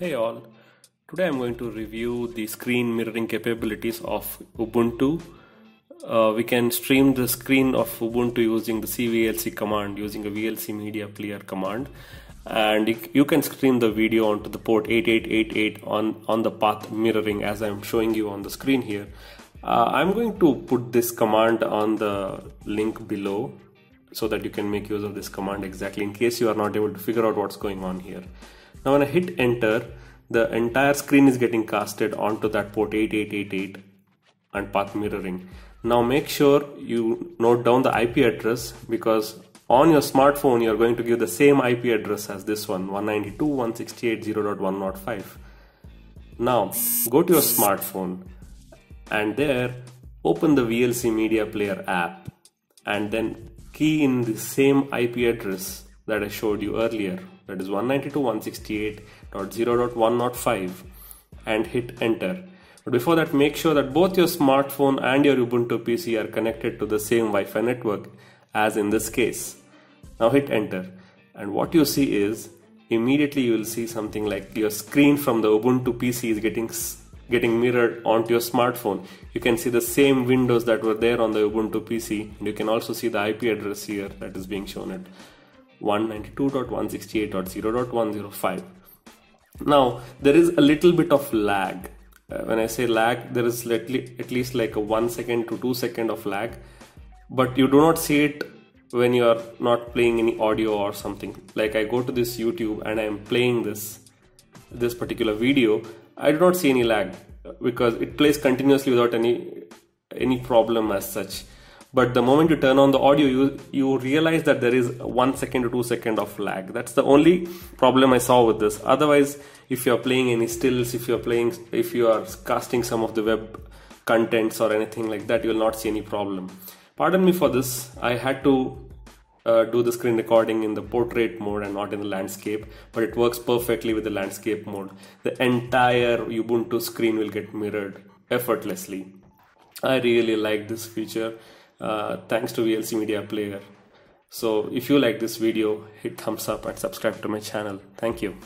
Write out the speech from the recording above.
Hey all, today I'm going to review the screen mirroring capabilities of Ubuntu. Uh, we can stream the screen of Ubuntu using the cvlc command using a VLC media player command and you can stream the video onto the port 8888 on, on the path mirroring as I'm showing you on the screen here. Uh, I'm going to put this command on the link below so that you can make use of this command exactly in case you are not able to figure out what's going on here. Now when I hit enter, the entire screen is getting casted onto that port 8888 and path mirroring. Now make sure you note down the IP address because on your smartphone you're going to give the same IP address as this one 192.168.0.105. Now go to your smartphone and there open the VLC Media Player app and then key in the same IP address that I showed you earlier that is 192.168.0.105 and hit enter. But before that make sure that both your smartphone and your Ubuntu PC are connected to the same Wi-Fi network as in this case. Now hit enter and what you see is immediately you will see something like your screen from the Ubuntu PC is getting getting mirrored onto your smartphone. You can see the same windows that were there on the Ubuntu PC and you can also see the IP address here that is being shown at 192.168.0.105. Now there is a little bit of lag. Uh, when I say lag, there is at least like a one second to two second of lag, but you do not see it when you are not playing any audio or something. Like I go to this YouTube and I am playing this this particular video, I do not see any lag because it plays continuously without any any problem as such but the moment you turn on the audio you you realize that there is one second to two second of lag. That's the only problem i saw with this. Otherwise if you're playing any stills if you're playing if you are casting some of the web contents or anything like that you will not see any problem. Pardon me for this. I had to uh, do the screen recording in the portrait mode and not in the landscape but it works perfectly with the landscape mode. The entire ubuntu screen will get mirrored effortlessly. I really like this feature uh, thanks to VLC Media Player. So if you like this video, hit thumbs up and subscribe to my channel. Thank you.